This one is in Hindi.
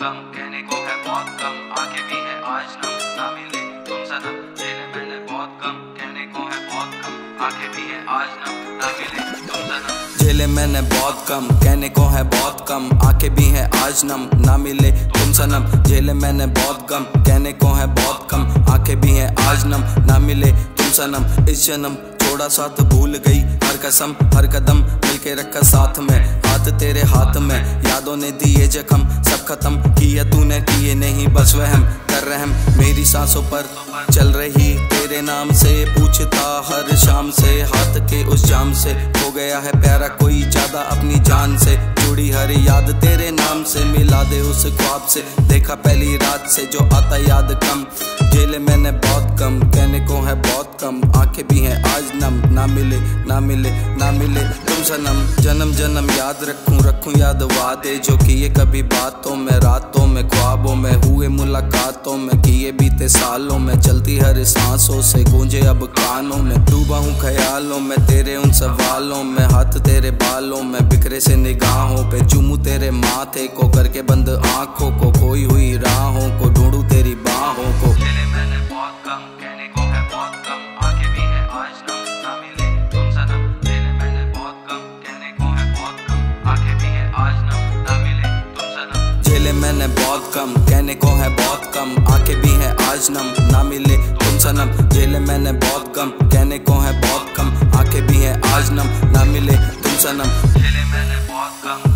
कम, कहने को है बहुत कम आके भी है आज नम ना मिले तुम सनम झेले मैंने बहुत कम, कहने को है बहुत कम आके भी है आज नम ना मिले तुम सनम झेले मैंने बहुत कम, कहने को है बहुत कम आके भी है आज नम, ना मिले तुम सनम झेले मैंने बहुत कम, कहने को है बहुत कम आके भी है आज नम, ना मिले तुम सनम इस जन्म थोड़ा साथ भूल गई, हर कसम, हर कदम मिलके रखा साथ में, हाथ तेरे हाथ में, यादों ने दिए जख्म, सब खत्म किया तूने किए नहीं, बस वहम कर रहम। मेरी सांसों पर चल रही, तेरे नाम से पूछता हर शाम से। हाथ के उस जाम से हो गया है प्यारा कोई, ज़्यादा अपनी जान से। जुड़ी हर याद तेरे नाम से, मिला दे उस ख्वाब से। देखा पहली रात से जो आता याद कम। जेले मैंने बहुत कम, कहने को है बहुत कम। आँखें भी हैं आज नम, ना मिले ना मिले ना मिले तुम सनम जन्म जन्म याद रखूँ रखूँ याद वादे, जो किए कभी बातों में रातों में हुए मुलाकातों में, किए बीते सालों में, चलती हर सांसों से गूंजे अब कानों में। डूबा हूँ ख्यालों में, तेरे उन सवालों में, हाथ तेरे बालों में, बिखरे से निगाहों पे, चुमू तेरे माथे को, करके बंद आँखों को, खोई हुई राहों झेले मैंने बहुत कम, कहने को है बहुत कम आके भी है आज नम, ना मिले तुम सनम झेले मैंने बहुत कम कहने को है बहुत कम आके भी है आज नम, ना मिले तुम सनम झेले मैंने बहुत कम